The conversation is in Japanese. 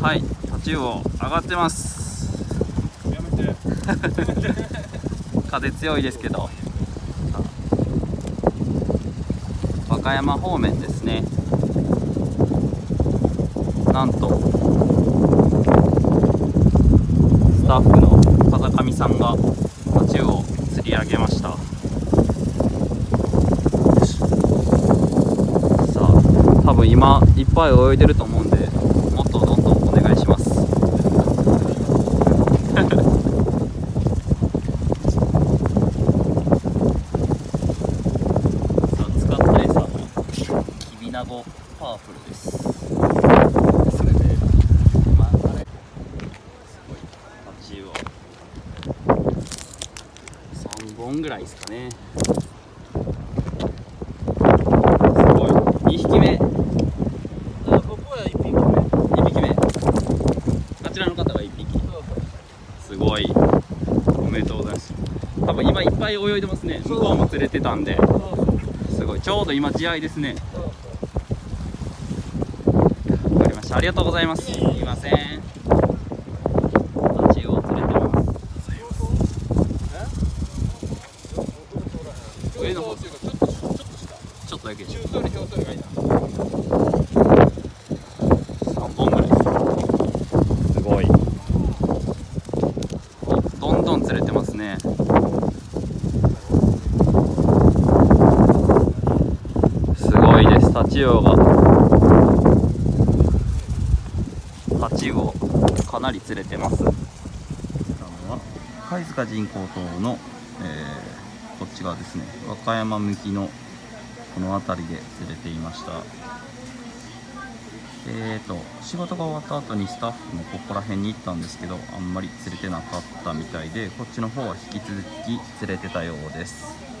はいタチウオ上がってます。やめて。風強いですけど。和歌山方面ですね。なんとスタッフの風上さんがタチウオ釣り上げましたさあ多分今いっぱい泳いでると思うんでもっとどんどんお願いします。さあ使った餌はきびなごパワフルです。それでまああれすごいタチウオ3本ぐらいですかねすごい2匹目あここは一匹目2匹目あちらの方が1匹すごい。おめでとうございます。多分今いっぱい泳いでますね。向こうも釣れてたんで。すごい。ちょうど今地合いですね。わかりました。ありがとうございます。すいません。上の方。ちょっとちょっとしたちょっとだけ。中距離表層がいいな3本ぐらいですすごいおどんどんすね。すごいですタチウオが。タチウオかなり釣れてます。貝塚人工島の、えーこっち側ですね。和歌山向きのこの辺りで釣れていました。えーと仕事が終わった後にスタッフもここら辺に行ったんですけどあんまり釣れてなかったみたいでこっちの方は引き続き釣れてたようです。